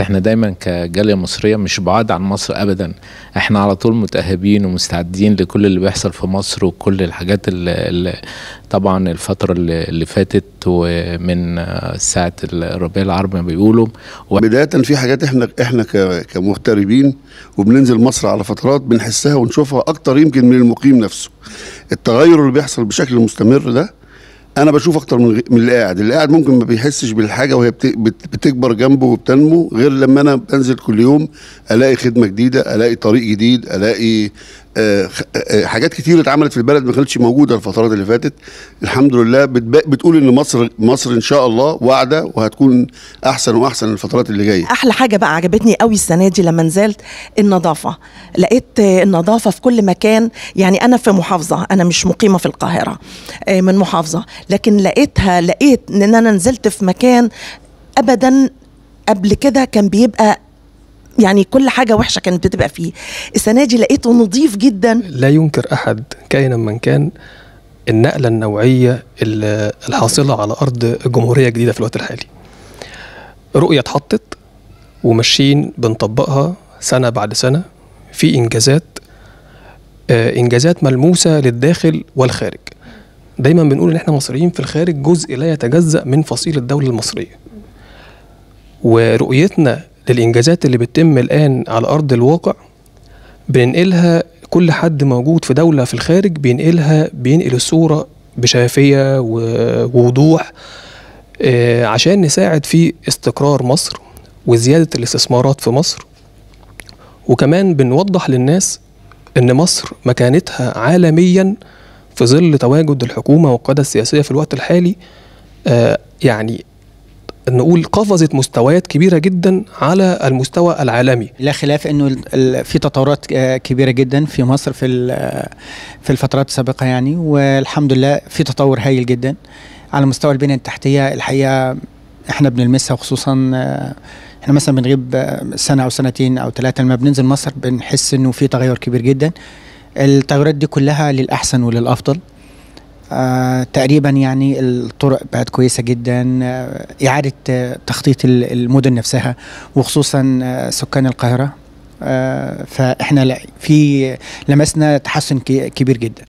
إحنا دايما كجالية مصرية مش بعاد عن مصر ابدا. إحنا على طول متأهبين ومستعدين لكل اللي بيحصل في مصر وكل الحاجات اللي, اللي طبعا الفترة اللي, اللي فاتت ومن ساعة الربيع العربي ما بيقولوا. و... بداية في حاجات إحنا إحنا كمغتربين وبننزل مصر على فترات بنحسها ونشوفها أكتر يمكن من المقيم نفسه. التغير اللي بيحصل بشكل مستمر ده أنا بشوف أكتر من من اللي قاعد. اللي قاعد ممكن ما بيحسش بالحاجة وهي بتكبر جنبه وبتنمو غير لما أنا بنزل كل يوم ألاقي خدمة جديدة ألاقي طريق جديد ألاقي حاجات كتير اتعملت في البلد ما كانتش موجودة الفترات اللي فاتت. الحمد لله بتقول إن مصر مصر إن شاء الله واعدة وهتكون أحسن وأحسن الفترات اللي جاية. أحلى حاجة بقى عجبتني قوي السنة دي لما نزلت النظافة. لقيت النظافة في كل مكان. يعني أنا في محافظة أنا مش مقيمة في القاهرة من محافظة. لكن لقيتها لقيت إن أنا نزلت في مكان ابدا قبل كده كان بيبقى يعني كل حاجة وحشة كانت بتبقى فيه. السنة دي لقيته نظيف جدا. لا ينكر أحد كائنا من كان النقلة النوعية الحاصلة على أرض جمهورية جديدة في الوقت الحالي. رؤية اتحطت وماشيين بنطبقها سنة بعد سنة. في إنجازات إنجازات ملموسة للداخل والخارج. دايما بنقول إن إحنا مصريين في الخارج جزء لا يتجزأ من فصيل الدولة المصرية. ورؤيتنا للإنجازات اللي بتتم الآن على أرض الواقع بننقلها كل حد موجود في دولة في الخارج بينقلها بينقل الصورة بشفافية ووضوح عشان نساعد في استقرار مصر وزيادة الاستثمارات في مصر. وكمان بنوضح للناس إن مصر مكانتها عالميا في ظل تواجد الحكومة والقادة السياسية في الوقت الحالي يعني نقول قفزت مستويات كبيرة جدا على المستوى العالمي. لا خلاف إنه في تطورات كبيرة جدا في مصر في في الفترات السابقة يعني والحمد لله في تطور هايل جدا. على مستوى البنية التحتية الحقيقة إحنا بنلمسها وخصوصا إحنا مثلا بنغيب سنة أو سنتين أو ثلاثة لما بننزل مصر بنحس إنه في تغير كبير جدا. التغيرات دي كلها للأحسن وللأفضل. آه تقريبا يعني الطرق بقت كويسة جدا آه إعادة آه تخطيط المدن نفسها وخصوصا آه سكان القاهرة. آه فإحنا في لمسنا تحسن كبير جدا.